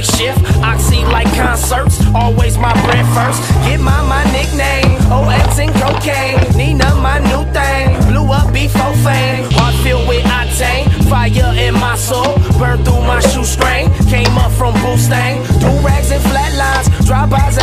Shift. shift. Oxy like concerts, always my bread first. Get my my nickname, OX and cocaine. Nina my new thing, blew up before fame. Heart filled with octane, fire in my soul. Burn through my shoestring, came up from Boostang. Do rags and flatlines, drive-bys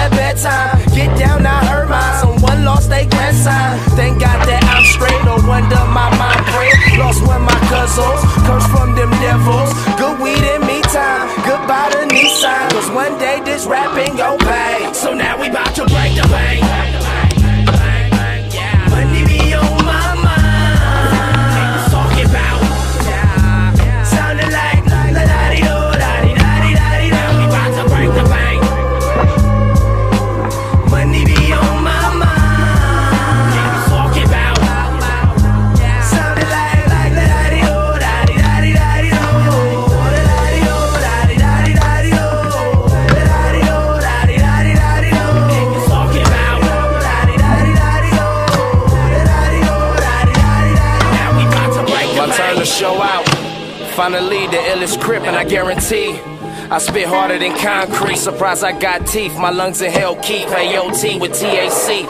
rapping gon' pay. Show out. Finally, the illest crip, and I guarantee. I spit harder than concrete. Surprise, I got teeth. My lungs in hell keep. AOT with TAC.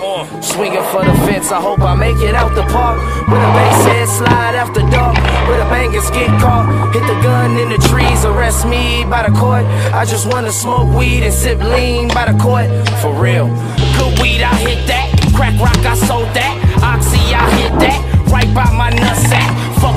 Swinging for the fence. I hope I make it out the park. With a bass head slide after dark. Where the bangers get caught. Hit the gun in the trees. Arrest me by the court. I just wanna smoke weed and sip lean by the court. For real. Good weed, I hit that. Crack rock, I sold that. Oxy, I hit that. Right by my nutsack. Fuck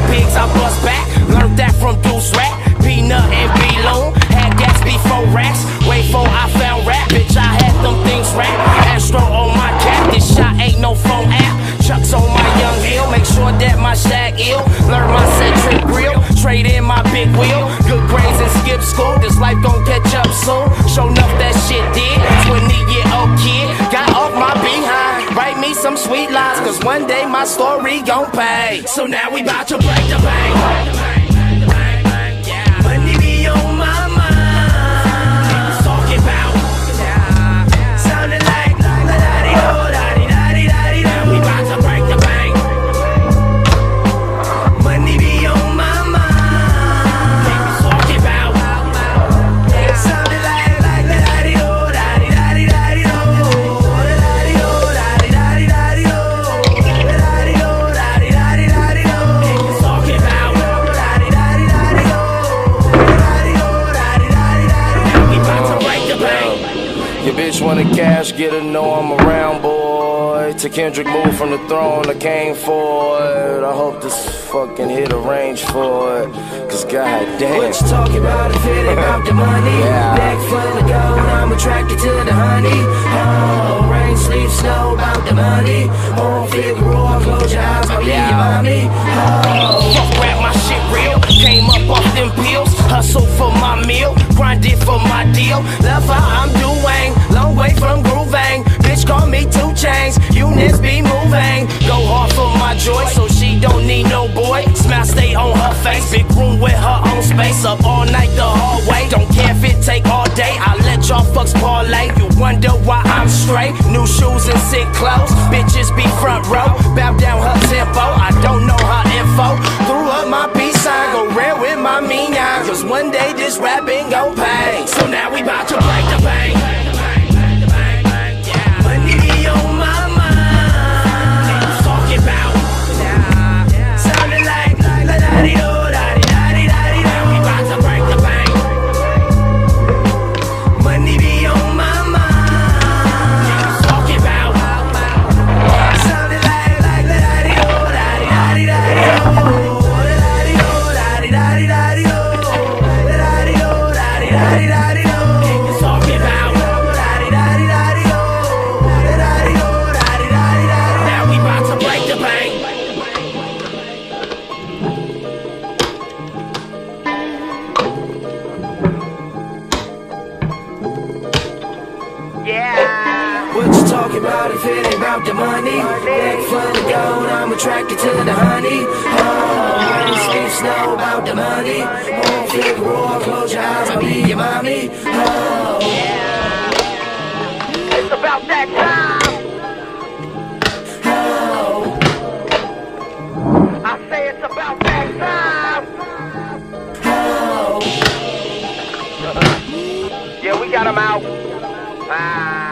one day my story gon' pay. So now we bout to break the bank. Bitch wanna cash, get her know I'm around, boy. To Kendrick move from the throne, I came for it. I hope this fucking hit a range for it. Cause goddamn. What you talking about if it ain't about the money? Yeah. Back full of gold, I'm attracted to the honey. Oh, rain, sleep, snow, about the money. On Figueroa, close your eyes, I'll be your mommy. Oh. Fuck rap, my shit real. Came up off them pills. Hustle for my meal, grinded for my deal. Love how stay on her face, big room with her own space. Up all night the hallway, don't care if it take all day. I let y'all fucks parlay. You wonder why I'm straight. New shoes and sick clothes, bitches Talking about if it ain't about the money? Back for the gold, I'm attracted to the honey. Oh, rain, sleep, snow about the money. Won't figure war, close your eyes, I'll be your mommy. Oh, It's about that time. oh, I say it's about that time. oh. Yeah, we got him out. Ah.